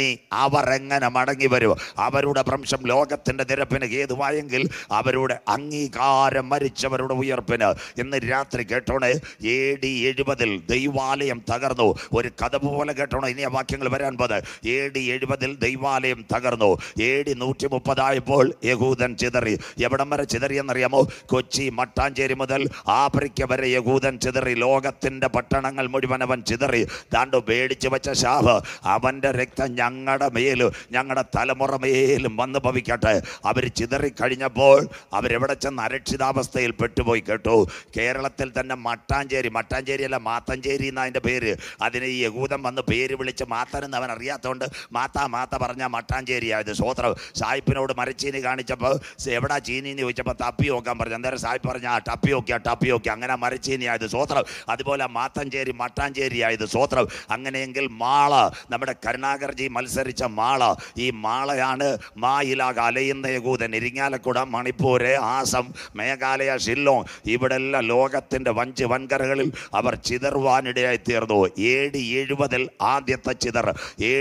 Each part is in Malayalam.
ഇനി അവർ എങ്ങനെ മടങ്ങി വരും അവരുടെ ഭ്രംശം ലോകത്തിന്റെ നിരപ്പിന് ഹേതുവായെങ്കിൽ അവരുടെ അംഗീകാരം മരിച്ചവരുടെ ഉയർപ്പിന്. ഇന്ന് രാത്രി കേട്ടോണേ എ ഡി എഴുപതിൽ ദൈവാലയം തകർന്നു. ഒരു കഥ പോലെ കേട്ടോണേ ഇനി ആ വാക്യങ്ങൾ വരാൻ പോത് എ ഡി എഴുപതിൽ ദൈവാലയം തകർന്നു. എ ഡി നൂറ്റി മുപ്പതായപ്പോൾ യഹൂദൻ ചിതറി. എവിടം വരെ ചിതറിയെന്നറിയാമോ? കൊച്ചി മട്ടാഞ്ചേരി മുതൽ ആഫ്രിക്ക വരെ യഹൂദൻ ചിതറി. ലോകത്തിന്റെ പട്ടണങ്ങൾ മുഴുവൻ അവൻ ചിതറി. താണ്ടു പേടിച്ചു വെച്ച ഷാഹ് അവന്റെ രക്തം ഞങ്ങളുടെ മേലും ഞങ്ങളുടെ തലമുറ മേലും വന്ന് ഭവിക്കട്ടെ. അവർ ചിതറിക്കഴിഞ്ഞപ്പോൾ അവരെവിടെ ചെന്ന് അരക്ഷിതാവസ്ഥയിൽ പെട്ടുപോയി കേട്ടു. കേരളത്തിൽ തന്നെ മട്ടാഞ്ചേരി മട്ടാഞ്ചേരി അല്ല മാത്തഞ്ചേരി എന്ന അതിന്റെ പേര്. അതിന് ഈ യഹൂദൻ വന്ന് പേര് വിളിച്ച് മാത്തനെന്ന് അവൻ അറിയാത്തതുകൊണ്ട് മാത്ത മാത്ത പറഞ്ഞ മട്ടാഞ്ചേരി ആയത്. സ്വോത്രം സായിപ്പിനോട് മരച്ചീനി കാണിച്ചപ്പോൾ എവിടാ ചീനി എന്ന് ചോദിച്ചപ്പോൾ തപ്പി നോക്കാൻ പറഞ്ഞു. അന്നേരം സായിപ്പ് പറഞ്ഞ ആ ടപ്പി നോക്കിയാ ടപ്പി നോക്കി അങ്ങനെ മരച്ചീനി ആയത്. സ്വോത്രം അതുപോലെ മാത്തഞ്ചേരി മട്ടാഞ്ചേരി ആയത്. സ്വോത്രം അങ്ങനെയെങ്കിൽ മാള നമ്മുടെ കരുണാകർജി മത്സരിച്ച മാള. ഈ മാളയാണ് മായിലാക അലയുന്ന യകൂതൻ ഇരിങ്ങാലക്കുട മണിപ്പൂര് ആസം മേഘാലയ ഷില്ലോങ്. ഇവിടെ എല്ലാം ലോകത്തിന്റെ വഞ്ച് വൻകരകളിൽ അവർ ചിതറുവാനിടയായി തീർന്നു. ഡി എഴുപതിൽ ആദ്യത്തെ ചിതർ.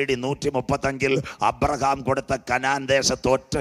ഡി നൂറ്റി മുപ്പത്തഞ്ചിൽ അബ്രഹാം കൊടുത്ത കനാൻ ദേശത്ത് ഒറ്റ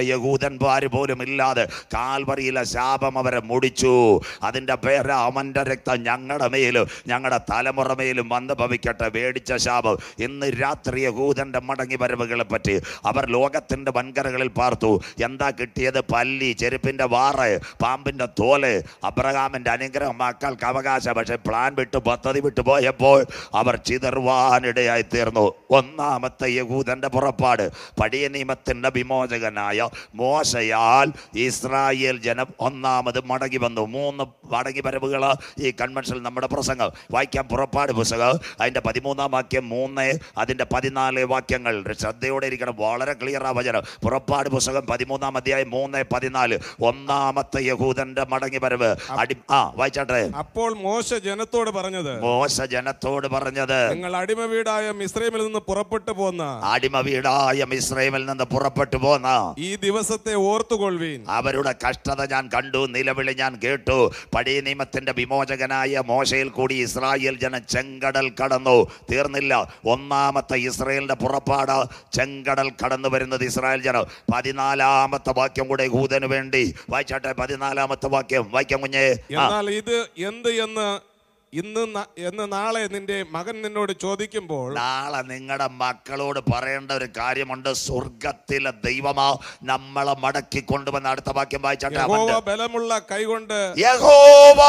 പോലും ഇല്ലാതെ കാൽവറിയിലെ ശാപം അവരെ മുടിച്ചു. അതിന്റെ പേര് അവന്റെ രക്തം ഞങ്ങളുടെ മേലും ഞങ്ങളുടെ തലമുറ മേലും വന്ന് ഭവിക്കട്ടെ. വേടിച്ച ശാപം. ഇന്ന് രാത്രി യഹൂദന്റെ മടങ്ങി വരവുകളെ പറ്റി അവർ ലോകത്തിന്റെ വൻകരകളിൽ പാർത്തു. എന്താ കിട്ടിയത്? പല്ലി ചെരുപ്പിന്റെ വാറ് പാമ്പിന്റെ തോൽ. അബ്രഹാമിന്റെ അനുഗ്രഹം മക്കൾക്ക് അവകാശം. പക്ഷെ പ്ലാൻ വിട്ട് പദ്ധതി വിട്ടു പോയപ്പോൾ അവർ ചിതർവാനിടയായി തീർന്നു ഒന്നാമത്തെ യഹൂദന്റെ പുറപ്പാട്. പടിയ നിയമത്തിന്റെ വിമോചകനായ മോശയാൽ ഇസ്രായേൽ ജനം ഒന്നാമത് മടങ്ങി വന്നു. മൂന്ന് മടങ്ങി വരവുകൾ ഈ കൺവെൻഷൻ നമ്മുടെ പ്രസംഗം. വായിക്കാൻ പുറപ്പാട് പുസ്തകം. അതിന്റെ പതിമൂന്നാം വാക്യം മൂന്ന് അതിന്റെ പതിനാല് വാക്യങ്ങൾ. ശ്രദ്ധയോടെ ഇരിക്കണം. വളരെ ക്ലിയർ ആ വചനം. പുറപ്പാട് പുസ്തകം പതിമൂന്നാം അധ്യായം മൂന്ന് പതിനാല്. ഒന്നാമത്തെ യഹൂദന്റെ മടങ്ങി വരവ് അടി ആ വായിച്ചാട്ടെ. അപ്പോൾ മോശ ജനത്തോട് പറഞ്ഞത് മോശ ജനത്തോട് പറഞ്ഞത്. നിങ്ങൾ അടിമ വീടായ മിസ്രൈമിൽ നിന്ന് പുറപ്പെട്ടു പോന്ന. അടിമ വീടായ മിശ്രൈമിൽ നിന്ന് പുറപ്പെട്ടു പോന്ന. ഈ ദിവസത്തെ ഓർത്തുകൊള്ളുവീൻ അവരുടെ കഷ്ടത ഞാൻ കണ്ടു നിലവിളി ഞാൻ കേട്ടു. പഴയ നിയമത്തിന്റെ വിമോചകനായ മോശയിൽ കൂടി ഇസ്രായേൽ ജനം ചെങ്കടൽ കടന്നു. തീർന്നില്ല. ഒന്നാമത്തെ ഇസ്രായേലിന്റെ പുറപ്പാട് ചെങ്കടൽ കടന്നു വരുന്നത് ഇസ്രായേൽ ജനം. പതിനാലാമത്തെ വാക്യം കൂടെ ഹൂതന് വേണ്ടി. വായിച്ചാട്ടെ പതിനാലാമത്തെ വാക്യം. വായിക്കാം കുഞ്ഞേ. എന്നാൽ ഇത് എന്ത് എന്ന് ഇന്ന് എന്ന് നാളെ നിന്റെ മകൻ നിന്നോട് ചോദിക്കുമ്പോൾ നാളെ നിങ്ങളുടെ മക്കളോട് പറയേണ്ട ഒരു കാര്യമുണ്ട്. സ്വർഗത്തിലെ ദൈവമാ നമ്മളെ മടക്കി കൊണ്ടുവന്ന അടുത്ത വാക്യം വായിച്ചാട്ടെ. ബലമുള്ള കൈകൊണ്ട് യഹോവ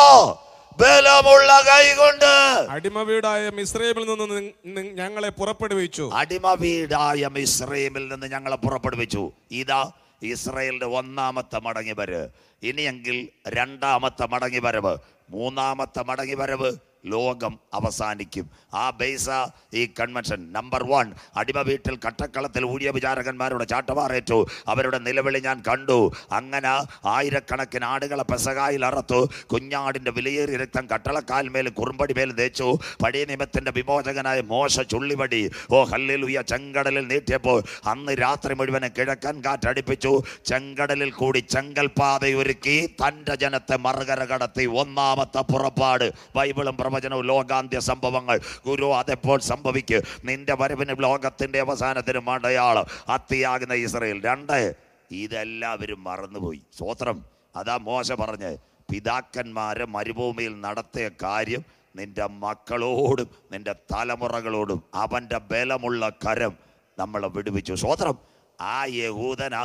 ബലമുള്ള കൈകൊണ്ട് അടിമ വീടായ മിശ്രീമിൽ നിന്ന് ഞങ്ങളെ പുറപ്പെടുവിച്ചു. അടിമ വീടായ മിശ്രീമിൽ നിന്ന് ഞങ്ങളെ പുറപ്പെടുവിച്ചു. ഇതാ ഇസ്രയേലിന്റെ ഒന്നാമത്തെ മടങ്ങി വരവ് ഇനിയെങ്കിൽ രണ്ടാമത്തെ മടങ്ങി വരവ് മൂന്നാമത്തെ മടങ്ങി വരവ് ലോകം അവസാനിക്കും. ആ ബേസ ഈ കൺവെൻഷൻ നമ്പർ വൺ അടിമ വീട്ടിൽ കട്ടക്കളത്തിൽ ഊഴിയ വിചാരകന്മാരുടെ ചാട്ടവാറേറ്റു. അവരുടെ നിലവിളി ഞാൻ കണ്ടു. അങ്ങനെ ആയിരക്കണക്കിന് ആടുകളെ പെസകായിൽ അറത്തു. കുഞ്ഞാടിന്റെ വിലയേറിയ രക്തം കട്ടളക്കാൽമേൽ കുറുമ്പടി മേൽ തേച്ചു. പഴയ നിയമത്തിന്റെ വിമോചകനായ മോശ ചുള്ളിവടി. ഓ ഹല്ലേലൂയ ചെങ്കടലിൽ നീട്ടിയപ്പോൾ അന്ന് രാത്രി മുഴുവനും കിഴക്കൻ കാറ്റടിപ്പിച്ചു. ചെങ്കടലിൽ കൂടി ചെങ്കൽപാതയൊരുക്കി തന്റെ ജനത്തെ മറുകര കടത്തി. ഒന്നാമത്തെ പുറപ്പാട്. ബൈബിളും പ്രവചനവും ലോകാന്ത്യ സംഭവങ്ങൾ. ഗുരു അതെപ്പോൾ സംഭവിക്കും? നിന്റെ വരവിന് ലോകത്തിന്റെ അവസാനത്തിന് മടയാളം. അത്തിയാകുന്ന ഇസ്രയേൽ. രണ്ട് ഇതെല്ലാവരും മറന്നുപോയി. സ്വോത്രം അതാ മോശ പറഞ്ഞ് പിതാക്കന്മാരെ മരുഭൂമിയിൽ നടത്തിയ കാര്യം നിന്റെ മക്കളോടും നിന്റെ തലമുറകളോടും അവന്റെ ബലമുള്ള കരം നമ്മളെ വിടുവിച്ചു. സ്വോത്രം ആ യഹൂദന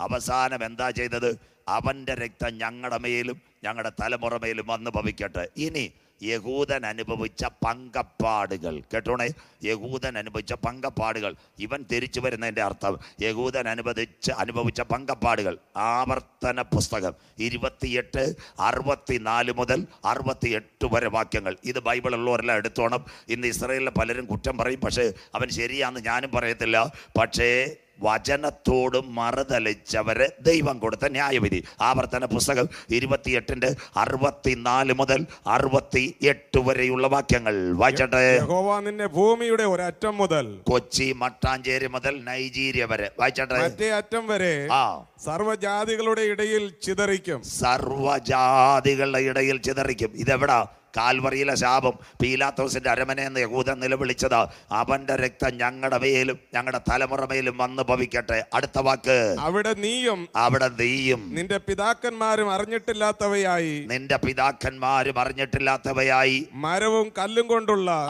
അവസാനം എന്താ ചെയ്തത്? അവന്റെ രക്തം ഞങ്ങളുടെ മേലും ഞങ്ങളുടെ തലമുറ മേലും വന്ന് ഭവിക്കട്ടെ. ഇനി യഹൂദൻ അനുഭവിച്ച പങ്കപ്പാടുകൾ. കേട്ടോണേ? യഹൂദൻ അനുഭവിച്ച പങ്കപ്പാടുകൾ. ഇവൻ തിരിച്ചു വരുന്നതിന്റെ അർത്ഥം യഹൂദൻ അനുവദിച്ച് അനുഭവിച്ച പങ്കപ്പാടുകൾ. ആവർത്തന പുസ്തകം. ഇരുപത്തിയെട്ട് അറുപത്തിനാല് മുതൽ അറുപത്തിയെട്ട് വരെ വാക്യങ്ങൾ. ഇത് ബൈബിളുള്ളവരെല്ലാം എടുത്തോണം. ഇന്ന് ഇസ്രയേലിലെ പലരും കുറ്റം പറയും. പക്ഷേ അവൻ ശരിയാണെന്ന് ഞാനും പറയത്തില്ല. പക്ഷേ വചനത്തോട് മറുതലിച്ചവരെ ദൈവം കൊടുത്ത ന്യായവിധി. ആവർത്തന പുസ്തകം ഇരുപത്തിയെട്ടിന്റെ അറുപത്തിനാല് മുതൽ അറുപത്തി എട്ട് വരെയുള്ള വാക്യങ്ങൾ വായിച്ചട്ടെ. നിന്നെ ഭൂമിയുടെ ഒരറ്റം മുതൽ കൊച്ചി മട്ടാഞ്ചേരി മുതൽ നൈജീരിയ വരെ. വായിച്ചട്ടെ. മറ്റേ അറ്റം വരെ ആ. സർവജാതികളുടെ ഇടയിൽ ചിതറിക്കും. സർവജാതികളുടെ ഇടയിൽ ചിതറിക്കും. ഇതെവിടാ? കാൽവറിയിലെ ശാപം പീലാത്തോസിന്റെ അരമനയെന്ന് യഹൂദൻ നിലവിളിച്ചത്. അവന്റെ രക്തം ഞങ്ങളുടെ മേലും ഞങ്ങളുടെ തലമുറ മേലും വന്ന് ഭവിക്കട്ടെ. അടുത്ത വാക്ക്. അവിടെ നീയും അവിടെ നീയും. നിന്റെ പിതാക്കന്മാരും അറിഞ്ഞിട്ടില്ലാത്തവയായി. നിന്റെ പിതാക്കന്മാരും അറിഞ്ഞിട്ടില്ലാത്തവയായി. മരവും കല്ലും കൊണ്ടുള്ള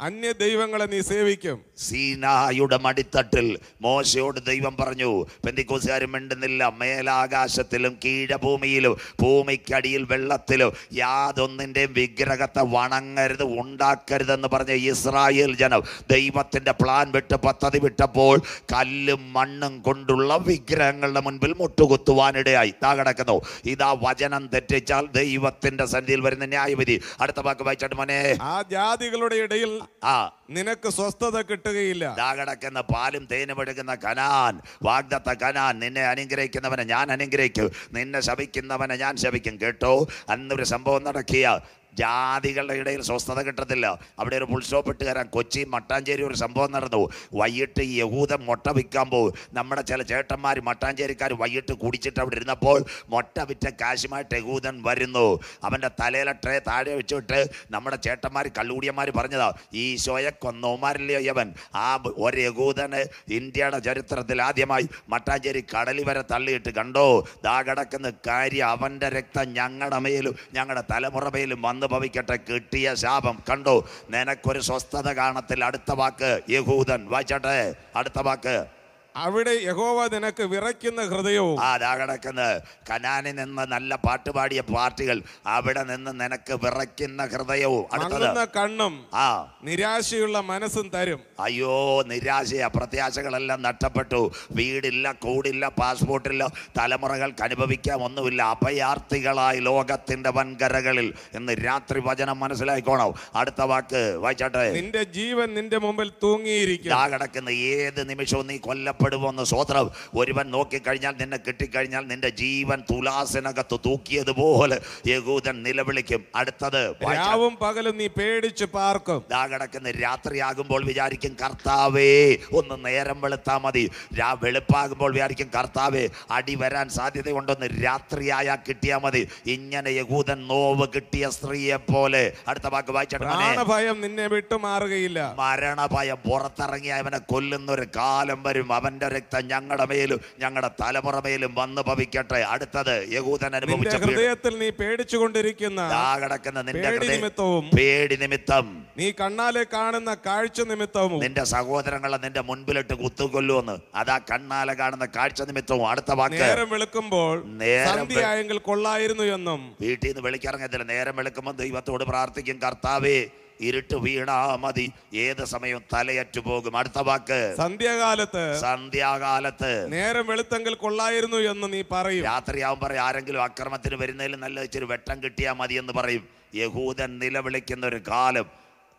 അന്യ ദൈവങ്ങളെ നീ സേവിക്കും. സീനായുടെ മടിത്തട്ടിൽ മോശയോട് ദൈവം പറഞ്ഞു പെന്തിക്കോസുകാരും മിണ്ടുന്നില്ല. മേലാകാശത്തിലും കീഴഭൂമിയിലും ഭൂമിക്കടിയിൽ വെള്ളത്തിലും യാതൊന്നിന്റെയും വിഗ്രഹത്തെ വണങ്ങരുത് ഉണ്ടാക്കരുതെന്ന് പറഞ്ഞ ഇസ്രായേൽ ജനം ദൈവത്തിന്റെ പ്ലാൻ വിട്ട് പദ്ധതി വിട്ടപ്പോൾ കല്ലും മണ്ണും കൊണ്ടുള്ള വിഗ്രഹങ്ങളുടെ മുൻപിൽ മുട്ടുകുത്തുവാനിടയായി. താ കിടക്കുന്നു. ഇതാ വചനം തെറ്റിച്ചാൽ ദൈവത്തിന്റെ സന്നിധിയിൽ വരുന്ന ന്യായവിധി. അടുത്ത വാക്ക് വായിച്ചാട്ട് മോനെ. ആ ജാതികളുടെ ഇടയിൽ ആ. നിനക്ക് സ്വസ്ഥത കിട്ടുകയില്ല. ദാ കിടക്കുന്ന പാലും തേനും എടുക്കുന്ന കനാൻ വാഗ്ദത്ത കനാൻ നിന്നെ അനുഗ്രഹിക്കുന്നവനെ ഞാൻ അനുഗ്രഹിക്കും. നിന്നെ ശപിക്കുന്നവനെ ഞാൻ ശപിക്കും. കേട്ടോ? അന്നൊരു സംഭവം നടക്കിയ. ജാതികളുടെ ഇടയിൽ സ്വസ്ഥത കിട്ടത്തില്ല. അവിടെ ഒരു ഫുൾ സ്റ്റോപ്പ് ഇട്ട് കയറാൻ കൊച്ചി മട്ടാഞ്ചേരി ഒരു സംഭവം നടന്നു. വൈകിട്ട് ഈ യഹൂദൻ മുട്ട വിൽക്കാൻ പോകും. നമ്മുടെ ചില ചേട്ടന്മാർ മട്ടാഞ്ചേരിക്കാർ വൈകിട്ട് കുടിച്ചിട്ട് അവിടെ ഇരുന്നപ്പോൾ മുട്ട വിറ്റ കാശുമായിട്ട് യഹൂദൻ വരുന്നു. അവന്റെ തലയിലെ ട്രേ താഴെ വെച്ചിട്ട് നമ്മുടെ ചേട്ടന്മാർ കള്ളുകൂടിയന്മാർ പറഞ്ഞതാ ഈശോയെ കൊന്നോമാരില്ലയോ യവൻ ആ ഒരു യഹൂദന് ഇന്ത്യയുടെ ചരിത്രത്തിൽ ആദ്യമായി മട്ടാഞ്ചേരി കടലി വരെ തള്ളിയിട്ട് കണ്ടോ ദാ കിടക്കുന്ന കാര്യം അവന്റെ രക്തം ഞങ്ങളുടെ മേലും ഞങ്ങളുടെ തലമുറ മേലും വന്ന്. ഭവിക്കട്ടെ കിട്ടിയ ശാപം കണ്ടോ? നിനക്കൊരു സ്വസ്ഥത കാണത്തിൽ അടുത്ത വാക്ക് യഹൂദൻ വായിച്ചട്ടെ. അടുത്ത വാക്ക് അവിടെ യഹോവ നിനക്ക് വിറയ്ക്കുന്ന ഹൃദയവും ആ കിടക്കുന്നത് കിടക്കുന്ന. കനാനിൽ നിന്ന് നല്ല പാട്ട് പാടിയ പാർട്ടികൾ അവിടെ നിന്ന് നിനക്ക് വിറയ്ക്കുന്ന ഹൃദയവും. അടുത്തത്. കണ്ണും ആ. നിരാശയുള്ള മനസ്സും തരും. അയ്യോ നിരാശയ. പ്രത്യാശകളെല്ലാം നഷ്ടപ്പെട്ടു. വീടില്ല കൂടില്ല പാസ്പോർട്ടില്ല തലമുറകൾക്ക് അനുഭവിക്കാൻ ഒന്നുമില്ല. അഭയാർത്ഥികളായി ലോകത്തിന്റെ വൻകരകളിൽ ഇന്ന് രാത്രി വചനം മനസ്സിലാക്കിക്കോണോ അടുത്ത വാക്ക് വായിച്ചാട്ടെ. നിന്റെ ജീവൻ നിന്റെ മുമ്പിൽ തൂങ്ങിയിരിക്കും. ആ കിടക്കുന്ന. ഏത് നിമിഷവും നീ കൊല്ലപ്പെടുമെന്ന് സ്വോത്രം. ഒരുവൻ നോക്കിക്കഴിഞ്ഞാൽ നിന്നെ കിട്ടിക്കഴിഞ്ഞാൽ നിന്റെ ജീവൻ തുലാസിനകത്ത് തൂക്കിയതുപോലെ യഹൂദൻ നിലവിളിക്കും. അടുത്തത്. രാവും പകലും നീ പേടിച്ച് പാർക്കും. ദാ കിടക്കുന്ന രാത്രിയാകുമ്പോൾ വിചാരിക്കും കർത്താവേ ഒന്ന് നേരം വെളുത്താ മതി. രാ വെളുപ്പാകുമ്പോൾ വിചാരിക്കും കർത്താവേ അടി വരാൻ സാധ്യതയുണ്ടെന്ന് രാത്രിയായാൽ കിട്ടിയാൽ മതി. ഇങ്ങനെ യഹൂദൻ നോവ് കിട്ടിയ സ്ത്രീയെ പോലെ. അടുത്ത വാക്ക് വായിച്ചിട്ട് നിന്നെ വിട്ടുമാറുകയില്ല. മരണഭയം പുറത്തിറങ്ങി അവനെ കൊല്ലുന്ന ഒരു കാലം വരും. അവന്റെ രക്തം ഞങ്ങളുടെ മേലും ഞങ്ങളുടെ തലമുറ മേലും വന്ന് ഭവിക്കട്ടെ. അടുത്തത് യഹൂദൻ അനുഭവിച്ച ഹൃദയത്തിൽ നീ പേടിച്ചുകൊണ്ടിരിക്കുന്ന കൊണ്ടിരിക്കുന്ന കിടക്കുന്ന നിന്റെ നിമിത്തവും. പേടി നിമിത്തം. നീ കണ്ണാലെ കാണുന്ന കാഴ്ച നിമിത്തവും. നിന്റെ സഹോദരങ്ങളെ നിന്റെ മുൻപിലിട്ട് കുത്തുകൊല്ലുമെന്ന് അതാ കണ്ണാലെ കാണുന്ന കാഴ്ച നിമിത്തവും. അടുത്ത വാക്ക്. നേരം വെളുക്കുമ്പോൾ നേരം കൊള്ളായിരുന്നു എന്നും. വീട്ടിൽ നിന്ന് വിളിക്കിറങ്ങത്തില്ല നേരം വെളുക്കുമ്പോൾ ദൈവത്തോട് പ്രാർത്ഥിക്കും. കർത്താവേ ഇരുട്ട് വീണാ മതി. ഏത് സമയവും തലയറ്റു പോകും? അടുത്ത വാക്ക്. സന്ധ്യാകാലത്ത്. സന്ധ്യാകാലത്ത്. നേരം വെളുത്തെങ്കിൽ കൊള്ളായിരുന്നു എന്ന് നീ പറയും. രാത്രിയാവും പറയും ആരെങ്കിലും അക്രമത്തിന് വരുന്നതിൽ നല്ല ഇച്ചിരി വെട്ടം കിട്ടിയാൽ മതി എന്ന് പറയും. യഹൂദൻ നിലവിളിക്കുന്ന ഒരു കാലം.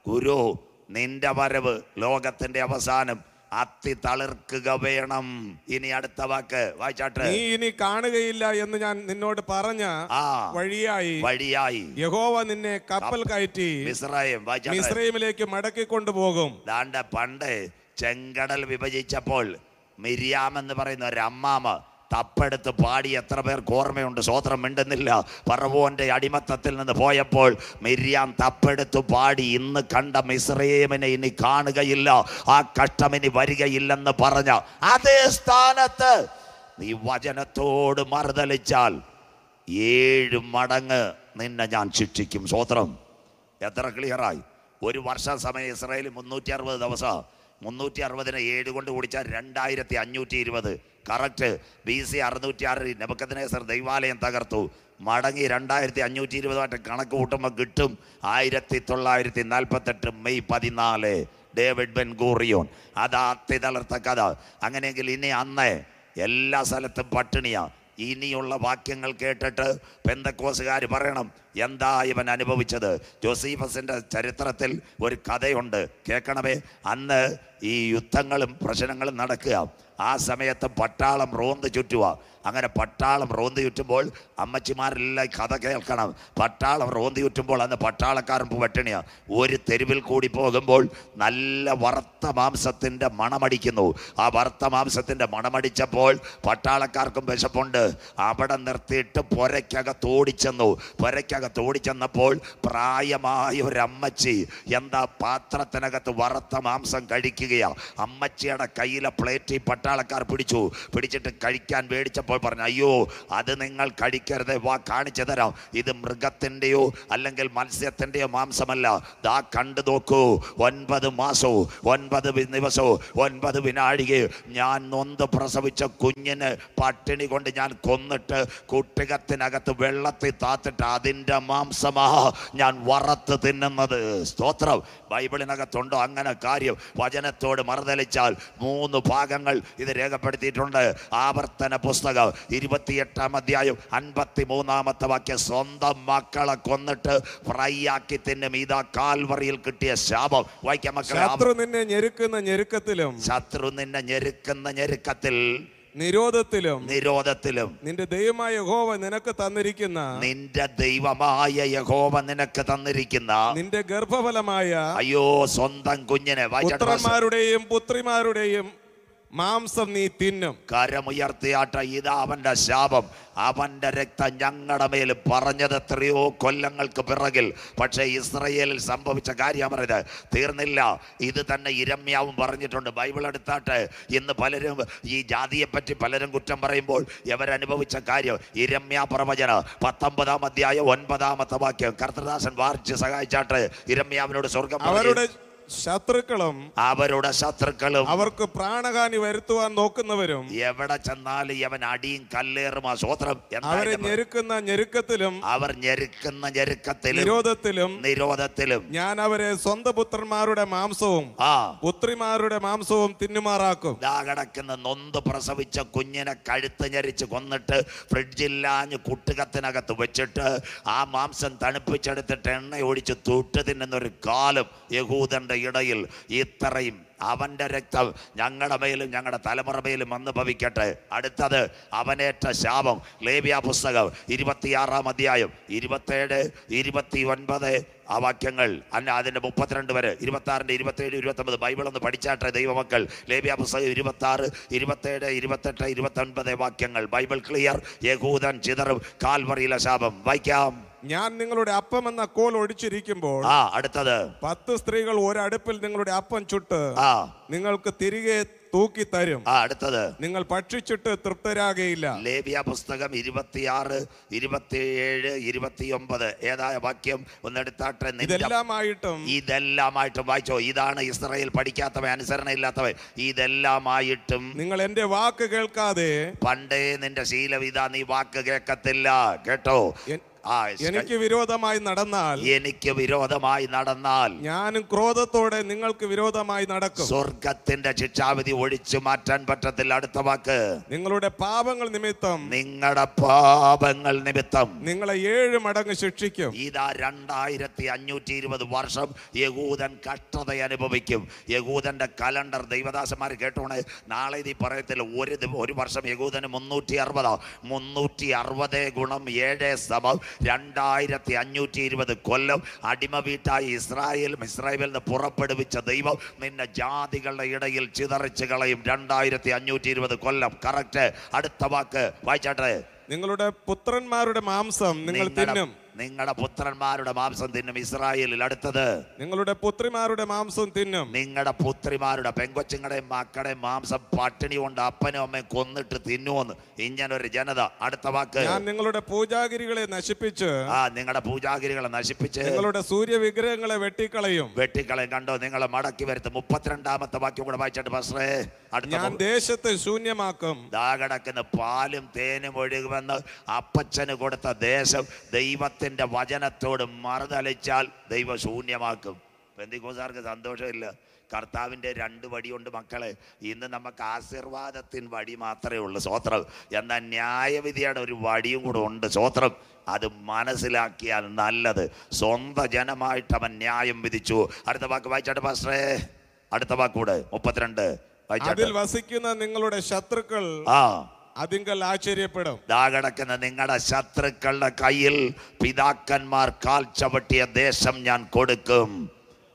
ഗുരു നിന്റെ വരവ് ലോകത്തിന്റെ അവസാനം. അത്തി തളിർക്കുക വേണം. ഇനി അടുത്ത വാക്ക്. വായിച്ചാട്ട് നീ ഇനി കാണുകയില്ല എന്ന് ഞാൻ നിന്നോട് പറഞ്ഞ ആ വഴിയായി വഴിയായി. യഹോവ നിന്നെ കപ്പൽ കയറ്റി മിസ്രൈം വായിച്ചാട്ട് മടക്കി കൊണ്ടുപോകും. ദാണ്ട പണ്ട് ചെങ്കടൽ വിഭജിച്ചപ്പോൾ മിരിയാം എന്ന് പറയുന്ന ഒരു അമ്മാമ തപ്പെടുത്ത് പാടി എത്ര പേർക്ക് ഓർമ്മയുണ്ട്? സ്വോത്രം മിണ്ടുന്നില്ല. പറവോന്റെ അടിമത്തത്തിൽ നിന്ന് പോയപ്പോൾ മിര്യാം തപ്പെടുത്ത് പാടി ഇന്ന് കണ്ട മിസ്രൈമിനെ ഇനി കാണുകയില്ല. ആ കഷ്ടം ഇനി വരികയില്ലെന്ന് പറഞ്ഞ അതേ സ്ഥാനത്ത് നീ വചനത്തോട് മറുതലിച്ചാൽ ഏഴ് മടങ്ങ് നിന്നെ ഞാൻ ശിക്ഷിക്കും. സ്വോത്രം എത്ര ക്ലിയറായി? ഒരു വർഷ സമയം ഇസ്രായേൽ മുന്നൂറ്റി അറുപത് ദിവസം. മുന്നൂറ്റി അറുപതിനെ ഏഴ് കൊണ്ട് കുടിച്ചാൽ രണ്ടായിരത്തി അഞ്ഞൂറ്റി ഇരുപത് കറക്റ്റ്. ബി സി അറുന്നൂറ്റി ആറിൽ നബക്കത്തിനേസർ ദൈവാലയം തകർത്തു. മടങ്ങി രണ്ടായിരത്തി അഞ്ഞൂറ്റി ഇരുപതായിട്ട് കണക്ക് കൂട്ടുമ്പോൾ കിട്ടും. ആയിരത്തി തൊള്ളായിരത്തി നാൽപ്പത്തെട്ട് മെയ് പതിനാല്. David Ben Gurion. അതാ അത്തി തളർത്ത കഥ. അങ്ങനെയെങ്കിൽ ഇനി അന്ന് എല്ലാ സ്ഥലത്തും പട്ടിണിയാണ് ഇനിയുള്ള വാക്യങ്ങൾ കേട്ടിട്ട് പെന്തക്കോസുകാർ പറയണം എന്താ ഇവൻ അനുഭവിച്ചത്? ജോസീഫസിന്റെ ചരിത്രത്തിൽ ഒരു കഥയുണ്ട്. കേൾക്കണമേ അന്ന് ഈ യുദ്ധങ്ങളും പ്രശ്നങ്ങളും നടക്കുക. ആ സമയത്ത് പട്ടാളം റോന്ത് ചുറ്റുക അങ്ങനെ പട്ടാളം റോന്ത് ചുറ്റുമ്പോൾ അമ്മച്ചിമാരെല്ലാം കഥ കേൾക്കണം. പട്ടാളം റോന്ത് ചുറ്റുമ്പോൾ അന്ന് പട്ടാളക്കാരൻ പട്ടിണിയാ ഒരു തെരുവിൽ കൂടി പോകുമ്പോൾ നല്ല വറുത്ത മാംസത്തിന്റെ മണമടിക്കുന്നു. ആ വറുത്ത മാംസത്തിന്റെ മണമടിച്ചപ്പോൾ പട്ടാളക്കാർക്കും വിശപ്പുണ്ട്. അവിടെ നിർത്തിയിട്ട് പുരയ്ക്കകത്ത് ഓടിച്ചെന്നു. പുരയ്ക്കകത്ത് വീട്ടിനകത്ത് ഓടിച്ചെന്നപ്പോൾ പ്രായമായ ഒരു അമ്മച്ചി എന്താ പാത്രത്തിനകത്ത് വറുത്ത മാംസം കഴിക്കുകയാ? അമ്മച്ചിയുടെ കയ്യിലെ പ്ലേറ്റിൽ പട്ടാളക്കാർ പിടിച്ചു. പിടിച്ചിട്ട് കഴിക്കാൻ മേടിച്ചപ്പോൾ പറഞ്ഞു അയ്യോ അത് നിങ്ങൾ കഴിക്കരുത്. വാ കാണിച്ചു തരാം. ഇത് മൃഗത്തിന്റെയോ അല്ലെങ്കിൽ മത്സ്യത്തിന്റെയോ മാംസമല്ല. ദാ കണ്ടു നോക്കൂ. ഒൻപത് മാസവും ഒൻപത് ദിവസവും ഒൻപത് വിനാഴികയും ഞാൻ നൊന്ത് പ്രസവിച്ച കുഞ്ഞിന് പട്ടിണി കൊണ്ട് ഞാൻ കൊന്നിട്ട് കുട്ടികത്തിനകത്ത് വെള്ളത്തിൽ താത്തിട്ട് അതിന്റെ മാംസമാ ഞാൻ വറത്ത് തിന്നുന്നത്. സ്തോത്രം. ബൈബിളിനകത്തുണ്ടോ അങ്ങനെ കാര്യം? വചനത്തോട് മറുതലിച്ചാൽ മൂന്ന് ഭാഗങ്ങൾ ഇത് രേഖപ്പെടുത്തിയിട്ടുണ്ട്. ആവർത്തന പുസ്തകം ഇരുപത്തിയെട്ടാം അധ്യായം അൻപത്തി മൂന്നാമത്തെ വാക്യം. സ്വന്തം മക്കളെ കൊന്നിട്ട് ഫ്രൈ ആക്കി തിന്നും ഇതാ കാൽവറിയിൽ കിട്ടിയ ശാപം. വായിക്കാം മക്കളെ. ശത്രു നിന്നെ ഞെരുക്കുന്ന ഞെരുക്കത്തിലും. ശത്രു നിന്നെ ഞെരുക്കുന്ന ഞെരുക്കത്തിൽ നിരോധത്തിലും നിരോധത്തിലും. നിന്റെ ദൈവമായ യഹോവ നിനക്ക് തന്നിരിക്കുന്ന നിന്റെ ദൈവമായ യഹോവ നിനക്ക് തന്നിരിക്കുന്ന നിന്റെ ഗർഭഫലമായ അയ്യോ സ്വന്തം കുഞ്ഞിനെ പുത്രന്മാരുടെയും പുത്രിമാരുടെയും മാംസം നീ തിന്നും. കരമുയർത്തിയാട്ട ഇതാ അവന്റെ ശാപം. അവന്റെ രക്തം ഞങ്ങളുടെ മേൽ പറഞ്ഞത് എത്രയോ കൊല്ലങ്ങൾക്ക് പിറകിൽ. പക്ഷേ ഇസ്രയേലിൽ സംഭവിച്ച കാര്യം പറയുന്നത് തീർന്നില്ല. ഇത് തന്നെ ഇരമ്യാവും പറഞ്ഞിട്ടുണ്ട്. ബൈബിൾ എടുത്താട്ട് ഇന്ന് പലരും ഈ ജാതിയെ പറ്റി പലരും കുറ്റം പറയുമ്പോൾ ഇവരനുഭവിച്ച കാര്യം ഇരമ്യ പ്രവചന. പത്തൊമ്പതാം അധ്യായം ഒൻപതാമത്തെ വാക്യം കർത്തദാസൻ വാർച്ച് സഹായിച്ചാട്ട് ഇരമ്യാവിനോട് സ്വർഗം അവരുടെ ശത്രുക്കളും അവരുടെ ശത്രുക്കളും അവർക്ക് പ്രാണഹാനി വരുത്തുവാൻ നോക്കുന്നവരും എവിടെ ചെന്നാലും അവൻ അടിയും കല്ലേറും ആ സ്വോത്രം അവരെ ഞെരുക്കുന്ന ഞെരുക്കത്തിലും അവർ ഞെരുക്കുന്ന ഞെരുക്കത്തിലും നിരോധത്തിലും നിരോധത്തിലും ഞാൻ അവരെ സ്വന്തം പുത്രന്മാരുടെ മാംസവും ആ. പുത്രിമാരുടെ മാംസവും തിന്നുമാറാക്കും. ദാ കിടക്കുന്ന നൊന്ത് പ്രസവിച്ച കുഞ്ഞിനെ കഴുത്ത് ഞെരിച്ച് കൊന്നിട്ട് ഫ്രിഡ്ജില്ലാഞ്ഞ് കുട്ടുകത്തിനകത്ത് വെച്ചിട്ട് ആ മാംസം തണുപ്പിച്ചെടുത്തിട്ട് എണ്ണ ഒഴിച്ച് തൂട്ട് തിന്നുന്ന ഒരു കാലം യഹൂദന്റെ ഇടയിൽ ഇത്രയും അവന്റെ രക്തം ഞങ്ങളുടെ മേലും ഞങ്ങളുടെ തലമുറ മേലും വന്ന് ഭവിക്കട്ടെ. അടുത്തത് അവനേറ്റ ശാപം. ലേബിയ പുസ്തകം ഇരുപത്തിയാറാം അധ്യായം ഇരുപത്തേഴ് ഇരുപത്തി ഒൻപത് ആ വാക്യങ്ങൾ. അല്ല അതിന്റെ മുപ്പത്തിരണ്ട് വരെ. ഇരുപത്തി ആറിന്റെ ഇരുപത്തേഴ് ഇരുപത്തൊമ്പത് ബൈബിൾ ഒന്ന് പഠിച്ചാട്ടെ ദൈവമക്കൾ. ലേബിയ പുസ്തകം ഇരുപത്തി ആറ് ഇരുപത്തേഴ് ഇരുപത്തെട്ട് ഇരുപത്തൊൻപത് വാക്യങ്ങൾ. Bible clear. യഹൂദൻ ചിതറും കാൽവറിയിലെ ശാപം. വായിക്കാം. ഞാൻ നിങ്ങളുടെ അപ്പം എന്ന കോൽ ഒഴിച്ചിരിക്കുമ്പോൾ ആ അടുത്തത്. പത്ത് സ്ത്രീകൾ ഒരടുപ്പിൽ നിങ്ങളുടെ അപ്പം ചുട്ട് ആ. നിങ്ങൾക്ക് തിരികെ തൂക്കി തരും. ആ അടുത്തത്. നിങ്ങൾ ഭക്ഷിച്ചിട്ട് തൃപ്തരാകയില്ല. ലേബിയ പുസ്തകം ഇരുപത്തിയാറ് ഇരുപത്തിയേഴ് ഇരുപത്തിയൊമ്പത്. ഏതായ വാക്യം? ഒന്നെടുത്താട്ടെ ഇതെല്ലാമായിട്ടും ഇതെല്ലാമായിട്ടും വായിച്ചോ. ഇതാണ് ഇസ്രായേൽ പഠിക്കാത്തവൻ അനുസരണ ഇല്ലാത്തവ ഇതെല്ലാമായിട്ടും നിങ്ങൾ എന്റെ വാക്ക് കേൾക്കാതെ പണ്ടേ നിന്റെ ശീലം ഇതാ നീ വാക്ക് കേൾക്കത്തില്ല. കേട്ടോ? എനിക്ക് വിരോധമായി നടന്നാൽ എനിക്ക് വിരോധമായി നടന്നാൽ ഞാനും ക്രോധത്തോടെ നിങ്ങൾക്ക് വിരോധമായി നടക്കും. സ്വർഗത്തിന്റെ ശിക്ഷാവിധി ഒഴിച്ചു മാറ്റാൻ പറ്റത്തില്ല. അടുത്ത വാക്ക്. നിങ്ങളുടെ പാപങ്ങൾ നിമിത്തം നിങ്ങളുടെ പാപങ്ങൾ നിമിത്തം നിങ്ങളെ ഏഴ് മടങ്ങ് ശിക്ഷിക്കും. ഇതാ രണ്ടായിരത്തി അഞ്ഞൂറ്റി ഇരുപത് വർഷം യഹൂദൻ കഷ്ടത അനുഭവിക്കും. യഹൂദന്റെ കലണ്ടർ ദൈവദാസന്മാർ കേട്ടോണെ? നാളെ ഇത് പറയത്തില്ല. ഒരു ഒരു വർഷം യഹൂദന് മുന്നൂറ്റി അറുപതാ മുന്നൂറ്റി അറുപത് ഗുണം ഏഴ് സമം. രണ്ടായിരത്തി അഞ്ഞൂറ്റി ഇരുപത് കൊല്ലം അടിമ വീട്ടായി ഇസ്രായേലും ഇസ്രായേലിൽ നിന്ന് പുറപ്പെടുവിച്ച ദൈവം നിന്നെ ജാതികളുടെ ഇടയിൽ ചിതറിച്ച് കളയും. രണ്ടായിരത്തി അഞ്ഞൂറ്റി ഇരുപത് കൊല്ലം. കറക്റ്റ് അടുത്ത വാക്ക് വായിച്ചാട്ടെ. നിങ്ങളുടെ പുത്രന്മാരുടെ മാംസം നിങ്ങൾ തിന്നും. നിങ്ങളുടെ പുത്രന്മാരുടെ മാംസം തിന്നും ഇസ്രായേലിൽ അടുത്തത്. നിങ്ങളുടെ പുത്രിമാരുടെ മാംസം തിന്നും. നിങ്ങളുടെ പുത്രിമാരുടെ പെങ്കൊച്ചുങ്ങളുടെയും മക്കളുടെയും മാംസം പട്ടിണി കൊണ്ട് അപ്പനും അമ്മയും കൊന്നിട്ട് തിന്നുവെന്ന് ഇങ്ങനൊരു ജനത. അടുത്ത വാക്ക്. ഞാൻ നിങ്ങളുടെ പൂജാഗിരികളെ നശിപ്പിച്ച് ആ നിങ്ങളുടെ പൂജാഗിരികളെ നശിപ്പിച്ച് നിങ്ങളുടെ സൂര്യ വിഗ്രഹങ്ങളെ വെട്ടിക്കളയും. വെട്ടിക്കളയും. കണ്ടോ നിങ്ങളെ മടക്കി വരുത്ത്. മുപ്പത്തിരണ്ടാമത്തെ വാക്യം കൂടെ വായിച്ചിട്ട് പാസ്റ്ററേ അടുത്ത ഞാൻ ദേശത്തെ ശൂന്യമാക്കും. ദാ കിടക്കുന്ന. പാലും തേനും ഒഴുകുമെന്ന് അപ്പച്ചന് കൊടുത്ത ദേശം ദൈവത്തിന്റെ വചനത്തോട് മറുതലിച്ചാൽ ദൈവം ശൂന്യമാക്കും പെന്തിക്കോസാർക്ക് സന്തോഷമില്ല. കർത്താവിന്റെ രണ്ട് വടിയുണ്ട് മക്കളെ. ഇന്ന് നമുക്ക് ആശീർവാദത്തിൻ വടി മാത്രമേ ഉള്ളൂ. സ്വോത്രം എന്നാൽ ന്യായവിധിയുടെ ഒരു വടിയും കൂടെ ഉണ്ട് സ്വോത്രം അത് മനസ്സിലാക്കിയാൽ നല്ലത്. സ്വന്തം ജനമായിട്ട് അവൻ ന്യായം വിധിച്ചു. അടുത്ത വാക്ക് വായിച്ചാട്ട് പാസ്റ്ററേ. അടുത്ത വാക്കൂടെ മുപ്പത്തിരണ്ട്. അതിൽ വസിക്കുന്ന നിങ്ങളുടെ ശത്രുക്കൾ ആ. അതിങ്കൽ ആശ്ചര്യപ്പെടും ദാ കിടക്കുന്ന നിങ്ങളുടെ ശത്രുക്കളുടെ കയ്യിൽ പിതാക്കന്മാർ കാൽ ചവിട്ടിയ ദേശം ഞാൻ കൊടുക്കും.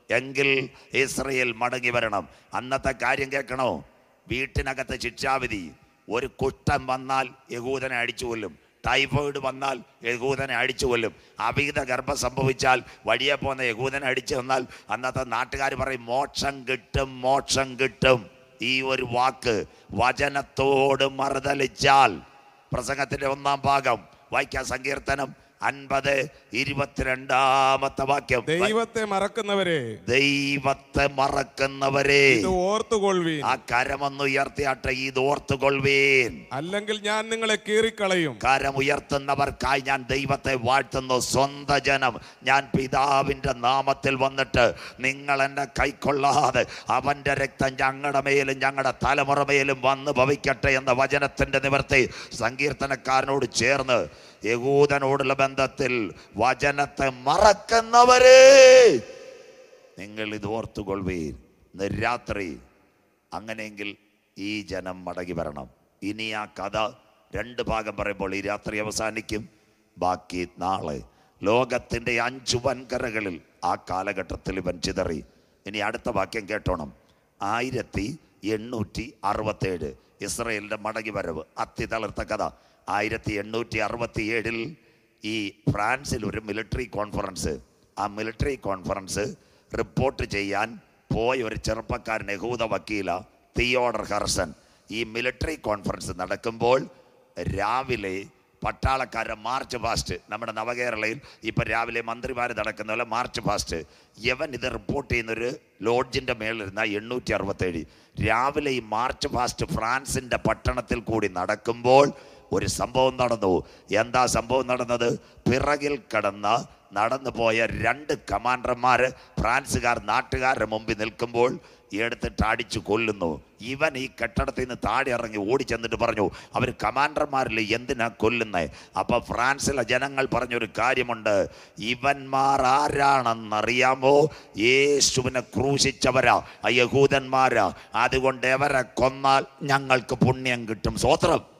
എങ്കിൽ ഇസ്രയേൽ മടങ്ങി വരണം. അന്നത്തെ കാര്യം കേൾക്കണോ? വീട്ടിനകത്തെ ശിക്ഷാവിധി. ഒരു കുഷ്ഠം വന്നാൽ യഹൂദനെ അടിച്ചു കൊല്ലും. ടൈഫോയിഡ് വന്നാൽ യഹൂദനെ അടിച്ചു കൊല്ലും. അഭിഹിത ഗർഭം സംഭവിച്ചാൽ വഴിയെ പോകുന്ന യഹൂദനെ അടിച്ചു വന്നാൽ അന്നത്തെ നാട്ടുകാർ പറയും മോക്ഷം കിട്ടും മോക്ഷം കിട്ടും. ഈ ഒരു വാക്ക് വചനത്തോട് മറുതലിച്ചാൽ പ്രസംഗത്തിന്റെ ഒന്നാം ഭാഗം വായിക്കാം സങ്കീർത്തനം അൻപത് ഇരുപത്തിരണ്ടാമത്തെ വാക്യം. ദൈവത്തെ മറക്കുന്നവരെ. ദൈവത്തെ മറക്കുന്നവരെ. ഓർത്തുകൊള്ളുവീൻ. ആ കരമൊന്ന് ഉയർത്തിയാട്ടെ ഇത് ഓർത്തുകൊള്ളുവീൻ. അല്ലെങ്കിൽ ഞാൻ നിങ്ങളെ കീറിക്കളയും. കരം ഉയർത്തുന്നവർക്കായി ഞാൻ ദൈവത്തെ വാഴ്ത്തുന്നു. സ്വന്ത ജനം ഞാൻ പിതാവിന്റെ നാമത്തിൽ വന്നിട്ട് നിങ്ങൾ എന്നെ കൈക്കൊള്ളാതെ അവന്റെ രക്തം ഞങ്ങളുടെ മേലും ഞങ്ങളുടെ തലമുറ മേലും വന്ന് ഭവിക്കട്ടെ എന്ന വചനത്തിന്റെ നിവർത്തി സങ്കീർത്തനക്കാരനോട് ചേർന്ന് യഹൂദനോടുള്ള ബന്ധത്തിൽ വചനത്തെ മറക്കുന്നവരെ. നിങ്ങൾ ഇത് ഓർത്തുകൊള്ളുവീൻ രാത്രി അങ്ങനെയെങ്കിൽ ഈ ജനം മടങ്ങി വരണം. ഇനി ആ കഥ രണ്ട് ഭാഗം പറയുമ്പോൾ ഈ രാത്രി അവസാനിക്കും. ബാക്കി നാളെ ലോകത്തിന്റെ അഞ്ചു വൻകരകളിൽ ആ കാലഘട്ടത്തിൽ ഇവൻ ചിതറി. ഇനി അടുത്ത വാക്യം കേട്ടോണം. ആയിരത്തി എണ്ണൂറ്റി അറുപത്തേഴ് ഇസ്രയേലിന്റെ മടങ്ങി വരവ്. അത്തി തളർത്ത കഥ. ആയിരത്തി എണ്ണൂറ്റി അറുപത്തി ഏഴിൽ ഈ ഫ്രാൻസിൽ ഒരു മിലിറ്ററി കോൺഫറൻസ്. ആ മിലിറ്ററി കോൺഫറൻസ് റിപ്പോർട്ട് ചെയ്യാൻ പോയ ഒരു ചെറുപ്പക്കാരൻ യഹൂദ വക്കീല തിയോഡർ ഹർസൻ ഈ മിലിറ്ററി കോൺഫറൻസ് നടക്കുമ്പോൾ രാവിലെ പട്ടാളക്കാരെ മാർച്ച് പാസ്റ്റ് നമ്മുടെ നവകേരളയിൽ ഇപ്പം രാവിലെ മന്ത്രിമാർ നടക്കുന്ന പോലെ മാർച്ച് പാസ്റ്റ് യവൻ ഇത് റിപ്പോർട്ട് ചെയ്യുന്നൊരു ലോഡ്ജിന്റെ മേളിരുന്ന എണ്ണൂറ്റി അറുപത്തേഴ് രാവിലെ ഈ മാർച്ച് പാസ്റ്റ് ഫ്രാൻസിന്റെ പട്ടണത്തിൽ കൂടി നടക്കുമ്പോൾ ഒരു സംഭവം നടന്നു. എന്താ സംഭവം നടന്നത്? പിറകിൽ കടന്ന് നടന്നു പോയ രണ്ട് കമാൻഡർമാർ ഫ്രാൻസുകാർ നാട്ടുകാരുടെ മുമ്പിൽ നിൽക്കുമ്പോൾ എടുത്തിട്ട് അടിച്ചു കൊല്ലുന്നു. ഇവൻ ഈ കെട്ടിടത്തിൽ നിന്ന് താഴെ ഇറങ്ങി ഓടി ചെന്നിട്ട് പറഞ്ഞു അവർ കമാൻഡർമാരിൽ എന്തിനാ കൊല്ലുന്നത് അപ്പൊ ഫ്രാൻസിലെ ജനങ്ങൾ പറഞ്ഞൊരു കാര്യമുണ്ട്. ഇവന്മാർ ആരാണെന്നറിയാമോ? യേശുവിനെ ക്രൂശിച്ചവരാ യഹൂദന്മാരാ. അതുകൊണ്ട് എവരെ കൊന്നാൽ ഞങ്ങൾക്ക് പുണ്യം കിട്ടും. സ്വത്രം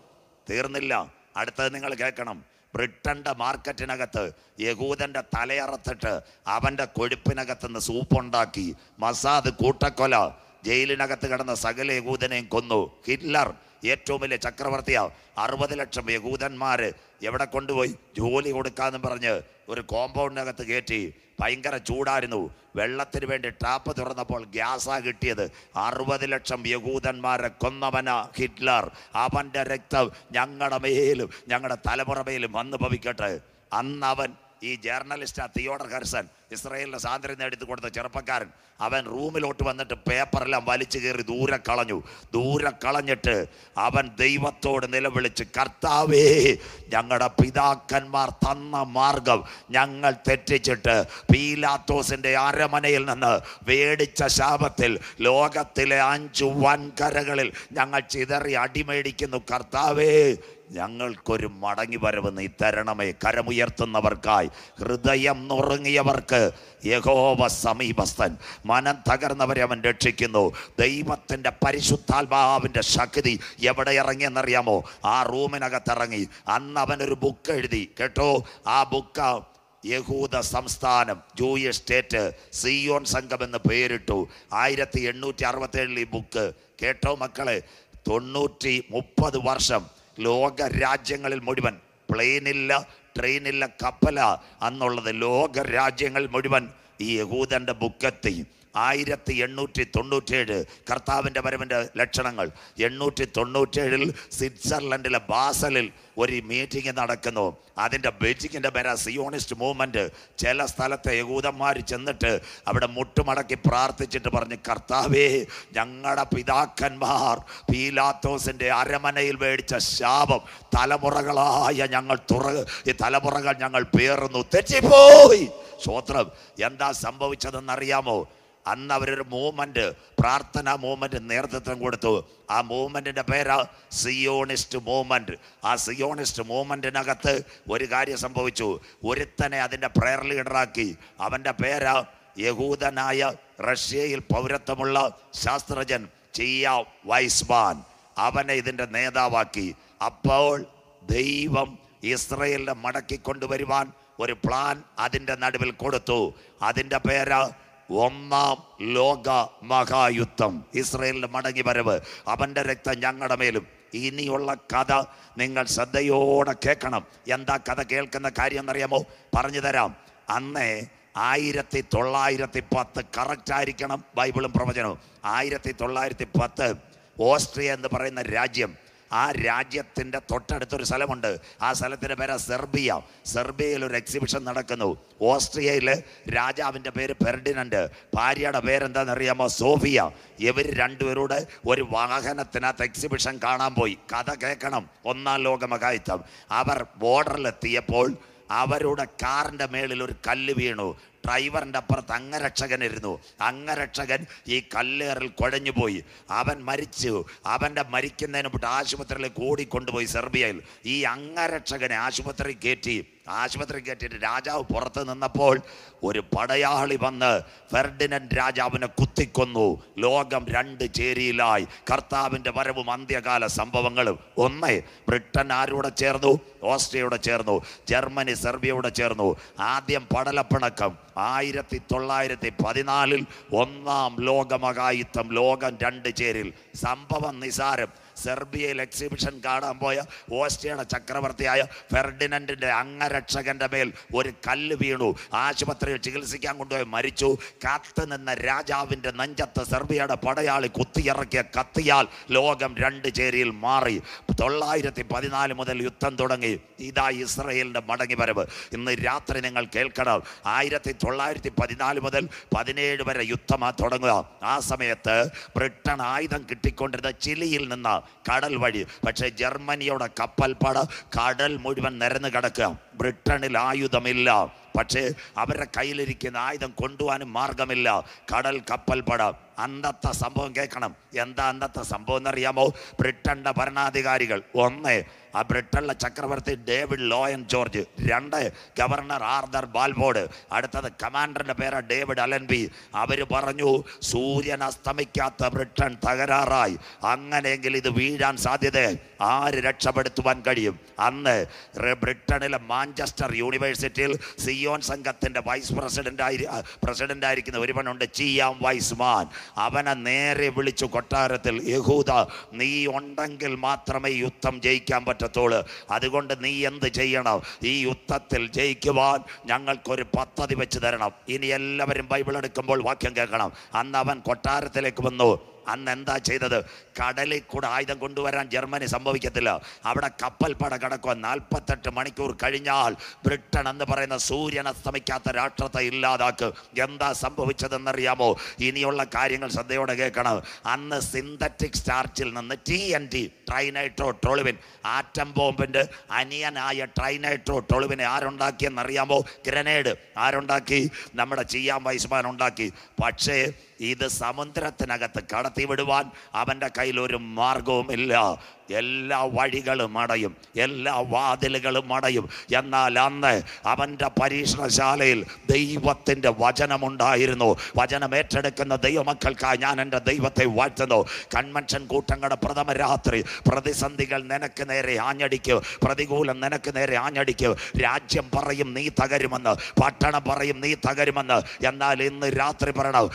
തീർന്നില്ല. അടുത്തത് നിങ്ങൾ കേൾക്കണം. ബ്രിട്ടന്റെ മാർക്കറ്റിനകത്ത് യഹൂദന്റെ തലയറത്തിട്ട് അവന്റെ കൊഴുപ്പിനകത്ത് നിന്ന് സൂപ്പുണ്ടാക്കി മസാദ് കൂട്ടക്കൊല. ജയിലിനകത്ത് കിടന്ന സകല യഹൂദനെയും കൊന്നു. ഹിറ്റ്ലർ ഏറ്റവും വലിയ ചക്രവർത്തിയാ. അറുപത് ലക്ഷം യകൂദന്മാര് എവിടെ കൊണ്ടുപോയി? ജോലി കൊടുക്കാന്ന് പറഞ്ഞ് ഒരു കോമ്പൗണ്ടിനകത്ത് കയറ്റി. ഭയങ്കര ചൂടായിരുന്നു. വെള്ളത്തിന് വേണ്ടി ടാപ്പ് തുറന്നപ്പോൾ ഗ്യാസാ കിട്ടിയത്. അറുപത് ലക്ഷം യഹൂദന്മാരെ കൊന്നവന ഹിറ്റ്ലർ. അവന്റെ രക്തം ഞങ്ങളുടെ മേലും ഞങ്ങളുടെ തലമുറ മേലും വന്ന് ഭവിക്കട്ടെ. അന്ന് അവൻ ഈ ജേർണലിസ്റ്റ് തിയോഡർ ഹെർസൺ ഇസ്രയേലിന്റെ സ്വാതന്ത്ര്യം നേടിത്ത് കൊടുത്ത ചെറുപ്പക്കാരൻ അവൻ റൂമിലോട്ട് വന്നിട്ട് പേപ്പറെല്ലാം വലിച്ചു കയറി ദൂരെ കളഞ്ഞു. ദൂരെ കളഞ്ഞിട്ട് അവൻ ദൈവത്തോട് നിലവിളിച്ച് കർത്താവേ ഞങ്ങളുടെ പിതാക്കന്മാർ തന്ന മാർഗം ഞങ്ങൾ തെറ്റിച്ചിട്ട് പീലാത്തോസിന്റെ അരമനയിൽ നിന്ന് വേടിച്ച ശാപത്തിൽ ലോകത്തിലെ അഞ്ചു വൻകരകളിൽ ഞങ്ങൾ ചിതറി അടിമേടിക്കുന്നു. കർത്താവേ ഞങ്ങൾക്കൊരു മടങ്ങി വരവ് നീ തരണമേ. കരമുയർത്തുന്നവർക്കായി ഹൃദയം നുറുങ്ങിയവർക്ക് യഹോവ സമീപസ്ഥൻ. മനം തകർന്നവരെ അവൻ രക്ഷിക്കുന്നു. ദൈവത്തിന്റെ പരിശുദ്ധാത്മാവിന്റെ ശക്തി എവിടെ ഇറങ്ങിയെന്നറിയാമോ? ആ റൂമിനകത്തിറങ്ങി. അന്ന് അവനൊരു ബുക്ക് എഴുതി. കേട്ടോ? ആ ബുക്ക് യഹൂദ സംസ്ഥാനം ജൂയ സ്റ്റേറ്റ് സിയോൺ സംഘം എന്ന് പേരിട്ടു. ആയിരത്തി എണ്ണൂറ്റി അറുപത്തേഴിൽ ഈ ബുക്ക് കേട്ടോ മക്കളെ? തൊണ്ണൂറ്റി മുപ്പത് വർഷം ലോക രാജ്യങ്ങളിൽ മുഴുവൻ പ്ലെയിനില്ല ട്രെയിനില്ല കപ്പല. എന്നുള്ളത് ലോക രാജ്യങ്ങൾ മുഴുവൻ ഈ യഹൂദന്റെ ബുക്കെത്തി ആയിരത്തി എണ്ണൂറ്റി തൊണ്ണൂറ്റേഴ് കർത്താവിന്റെ വരവിന്റെ ലക്ഷണങ്ങൾ. എണ്ണൂറ്റി തൊണ്ണൂറ്റേഴിൽ സ്വിറ്റ്സർലൻഡിലെ ബാസലിൽ ഒരു മീറ്റിംഗ് നടക്കുന്നു. അതിന്റെ ബെജിക്കിന്റെ പേര സിയോണിസ്റ്റ് മൂവ്മെന്റ്. ചില സ്ഥലത്തെ യഹൂദന്മാർ ചെന്നിട്ട് അവിടെ മുട്ടുമടക്കി പ്രാർത്ഥിച്ചിട്ട് പറഞ്ഞ് കർത്താവേ ഞങ്ങളുടെ പിതാക്കന്മാർ പീലാത്തോസിന്റെ അരമനയിൽ മേടിച്ച ശാപം തലമുറകളായ ഞങ്ങൾ തുറ ഈ തലമുറകൾ ഞങ്ങൾ പേറുന്നു. തെറ്റിപ്പോയി. സ്വോത്രം എന്താ സംഭവിച്ചതെന്നറിയാമോ? അന്ന് അവരൊരു മൂവ്മെന്റ് പ്രാർത്ഥനാ മൂവ്മെന്റ് നേതൃത്വം കൊടുത്തു. ആ മൂവ്മെന്റിന്റെ പേരാ സിയോണിസ്റ്റ് മൂവ്മെന്റ്. ആ സിയോണിസ്റ്റ് മൂവ്മെന്റിനകത്ത് ഒരു കാര്യം സംഭവിച്ചു. ഒരുത്തനെ അതിന്റെ പ്രയർ ലീഡറാക്കി അവന്റെ പേരാ യഹൂദനായ റഷ്യയിൽ പൗരത്വമുള്ള ശാസ്ത്രജ്ഞൻ ചിയ വൈസ്മാൻ. അവനെ ഇതിന്റെ നേതാവാക്കി. അപ്പോൾ ദൈവം ഇസ്രയേലിനെ മടക്കി കൊണ്ടുവരുവാൻ ഒരു പ്ലാൻ അതിന്റെ നടുവിൽ കൊടുത്തു. അതിന്റെ പേര് ഒന്നാം ലോക മഹായുദ്ധം ഇസ്രയേലിന്റെ മടങ്ങി വരവ് അവന്റെ രക്തം ഞങ്ങളുടെ മേലും. ഇനിയുള്ള കഥ നിങ്ങൾ ശ്രദ്ധയോടെ കേൾക്കണം. എന്താ കഥ കേൾക്കുന്ന കാര്യം എന്നറിയാമോ പറഞ്ഞു തരാം. അന്നേ ആയിരത്തി തൊള്ളായിരത്തി പത്ത് കറക്റ്റ് ആയിരിക്കണം ബൈബിളും പ്രവചനവും. ആയിരത്തി തൊള്ളായിരത്തി പത്ത് ഓസ്ട്രിയ എന്ന് പറയുന്ന രാജ്യം ആ രാജ്യത്തിന്റെ തൊട്ടടുത്തൊരു സ്ഥലമുണ്ട്. ആ സ്ഥലത്തിന്റെ പേര് സെർബിയ. സെർബിയയിൽ ഒരു എക്സിബിഷൻ നടക്കുന്നു. ഓസ്ട്രിയയിൽ രാജാവിന്റെ പേര് പെർഡിനന്റ് ഭാര്യയുടെ പേരെന്താണെന്നറിയാമോ? സോഫിയ. ഇവർ രണ്ടുപേരുടെ ഒരു വാഹനത്തിനകത്ത് എക്സിബിഷൻ കാണാൻ പോയി. കഥ കേൾക്കണം. ഒന്നാം ലോക മഹായുദ്ധം അവർ ബോർഡറിലെത്തിയപ്പോൾ അവരുടെ കാറിന്റെ മേളിൽ ഒരു കല്ല് വീണു. ഡ്രൈവറിന്റെ അപ്പുറത്ത് അംഗരക്ഷകനിരുന്നു. അംഗരക്ഷകൻ ഈ കല്ലേറിൽ കുഴഞ്ഞു പോയി. അവൻ മരിച്ചു. അവന്റെ മരിക്കുന്നതിന് മുമ്പ് ആശുപത്രിയിലേക്ക് ഓടിക്കൊണ്ടുപോയി സെർബിയയിൽ. ഈ അംഗരക്ഷകനെ ആശുപത്രി കയറ്റി. ആശുപത്രി കയറ്റിയിട്ട് രാജാവ് പുറത്ത് നിന്നപ്പോൾ ഒരു പടയാളി വന്ന് ഫെർഡിനൻഡ് രാജാവിനെ കുത്തിക്കൊന്നു. ലോകം രണ്ട് ചേരിയിലായി. കർത്താവിന്റെ വരവും അന്ത്യകാല സംഭവങ്ങളും ഒന്ന് ബ്രിട്ടൻ ആരോടെ ചേർന്നു? ഓസ്ട്രിയയോടെ ചേർന്നു. ജർമ്മനി സെർബിയയോടെ ചേർന്നു. ആദ്യം പടലപ്പിണക്കം ആയിരത്തി തൊള്ളായിരത്തി പതിനാലിൽ ഒന്നാം ലോകമകായുദ്ധം ലോകം രണ്ട് ചേരിൽ സംഭവം നിസാരം. സെർബിയയിൽ എക്സിബിഷൻ കാണാൻ പോയ ഓസ്ട്രിയയുടെ ചക്രവർത്തിയായ ഫെർഡിനൻഡിന്റെ അംഗരക്ഷകന്റെ മേൽ ഒരു കല്ല് വീണു. ആശുപത്രിയിൽ ചികിത്സിക്കാൻ കൊണ്ടുപോയി മരിച്ചു. കാത്തു നിന്ന രാജാവിന്റെ നെഞ്ചത്ത് സെർബിയയുടെ പടയാളി കുത്തിയിറക്കിയ കത്തിയാൽ ലോകം രണ്ട് ചേരിയിൽ മാറി. തൊള്ളായിരത്തി പതിനാല് മുതൽ യുദ്ധം തുടങ്ങി. ഇതാ ഇസ്രയേലിന്റെ മടങ്ങി വരവ് ഇന്ന് രാത്രി നിങ്ങൾ കേൾക്കണം. ആയിരത്തി തൊള്ളായിരത്തി പതിനാല് മുതൽ പതിനേഴ് വരെ യുദ്ധമാ തുടങ്ങുക. ആ സമയത്ത് ബ്രിട്ടൻ ആയുധം കിട്ടിക്കൊണ്ടിരുന്ന ചിലിയിൽ നിന്ന് കടൽ വഴി. പക്ഷേ ജർമ്മനിയുടെ കപ്പൽപ്പട കടൽ മുഴുവൻ നിരന്ന് കിടക്കുക ബ്രിട്ടനിൽ ആയുധമില്ല. പക്ഷേ അവരുടെ കയ്യിലിരിക്കുന്ന ആയുധം കൊണ്ടുപോകാനും മാർഗമില്ല. കടൽ കപ്പൽ പട. അന്നത്തെ സംഭവം കേൾക്കണം. എന്താ അന്നത്തെ സംഭവം എന്നറിയാമോ? ബ്രിട്ടന്റെ ഭരണാധികാരികൾ. ഒന്ന് ആ ബ്രിട്ടനിലെ ചക്രവർത്തി ഡേവിഡ് ലോയൻ ജോർജ്. രണ്ട് ഗവർണർ ആർദർ ബാൽബോർഡ് അടുത്തത് കമാൻഡറിന്റെ പേര് ഡേവിഡ് അലൻബി. അവർ പറഞ്ഞു സൂര്യൻ അസ്തമിക്കാത്ത ബ്രിട്ടൻ തകരാറായി. അങ്ങനെയെങ്കിൽ ഇത് വീഴാൻ സാധ്യത. ആര് രക്ഷപ്പെടുത്തുവാൻ കഴിയും? അന്ന് ബ്രിട്ടനിലെ ബ്രിട്ടനിലെ മാഞ്ചസ്റ്റർ യൂണിവേഴ്സിറ്റിയിൽ സിയോൺ സംഘത്തിന്റെ വൈസ് പ്രസിഡന്റ് ആയി പ്രസിഡന്റ് ആയിരിക്കുന്ന ഒരുവനുണ്ട് ചിയാം വൈസ്മാൻ. അവനെ നേരെ വിളിച്ചു കൊട്ടാരത്തിൽ യഹൂദ നീ ഉണ്ടെങ്കിൽ മാത്രമേ യുദ്ധം ജയിക്കാൻ പറ്റത്തുള്ളൂ. അതുകൊണ്ട് നീ എന്ത് ചെയ്യണം? ഈ യുദ്ധത്തിൽ ജയിക്കുവാൻ ഞങ്ങൾക്കൊരു പദ്ധതി വെച്ച് തരണം. ഇനി എല്ലാവരും ബൈബിൾ എടുക്കുമ്പോൾ വാക്യം കേൾക്കണം. അന്ന് അവൻ കൊട്ടാരത്തിലേക്ക് വന്നു. അന്ന് എന്താ ചെയ്തത്? കടലിൽ കൂടെ ആയുധം കൊണ്ടുവരാൻ ജർമ്മനി സംഭവിക്കത്തില്ല. അവിടെ കപ്പൽ പട കിടക്കുക നാൽപ്പത്തെട്ട് മണിക്കൂർ കഴിഞ്ഞാൽ ബ്രിട്ടൻ എന്ന് പറയുന്ന സൂര്യൻ അസ്തമിക്കാത്ത രാഷ്ട്രത്തെ ഇല്ലാതാക്കും. എന്താ സംഭവിച്ചതെന്നറിയാമോ? ഇനിയുള്ള കാര്യങ്ങൾ ശ്രദ്ധയോടെ കേൾക്കണം. അന്ന് സിന്തറ്റിക് സ്റ്റാർച്ചിൽ നിന്ന് T N T trinitrotoluene atom ബോംബിന്റെ അനിയനായ ട്രൈനൈട്രോ ട്രോളിവിനെ ആരുണ്ടാക്കിയെന്നറിയാമോ? ഗ്രനേഡ് ആരുണ്ടാക്കി? നമ്മുടെ ചിയാം വൈസ്മാൻ ഉണ്ടാക്കി. പക്ഷേ ഇത് സമുദ്രത്തിനകത്ത് കടത്തിവിടുവാൻ അവന്റെ കയ്യിൽ ഒരു മാർഗവും ഇല്ല. എല്ലാ വഴികളും അടയും എല്ലാ വാതിലുകളും അടയും. എന്നാൽ അന്ന് അവന്റെ പരീക്ഷണശാലയിൽ ദൈവത്തിന്റെ വചനമുണ്ടായിരുന്നു. വചനം ഏറ്റെടുക്കുന്ന ദൈവമക്കൾക്കായി ഞാൻ എന്റെ ദൈവത്തെ വാഴ്ത്തുന്നു. കൺവെൻഷൻ കൂട്ടങ്ങളുടെ പ്രഥമ രാത്രി പ്രതിസന്ധികൾ നിനക്ക് നേരെ ആഞ്ഞടിക്കു. പ്രതികൂലം നിനക്ക് നേരെ ആഞ്ഞടിക്കു. രാജ്യം പറയും നീ തകരുമെന്ന് പട്ടണം പറയും നീ തകരുമെന്ന്. എന്നാൽ ഇന്ന് രാത്രി പറയണം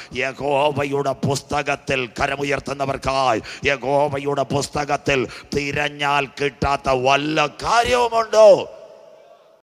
യഹോവയുടെ പുസ്തകത്തിൽ കരമുയർത്തുന്നവർക്കായി യഹോവയുടെ പുസ്തകത്തിൽ തിരഞ്ഞാൽ കിട്ടാത്ത വല്ല കാര്യവുമുണ്ടോ?